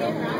Yeah.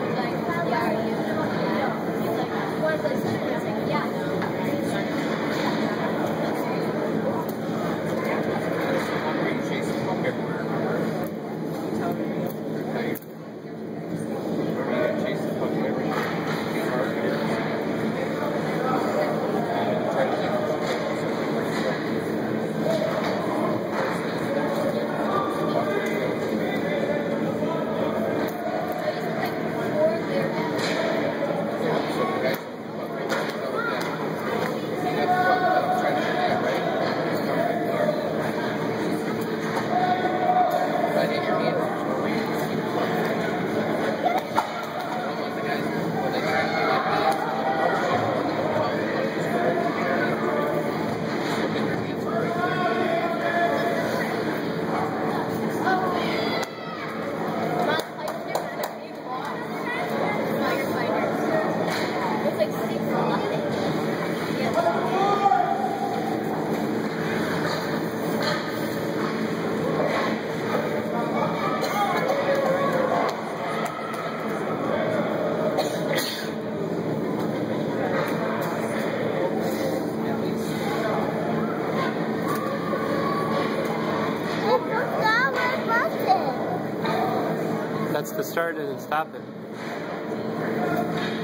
That's to start it and stop it.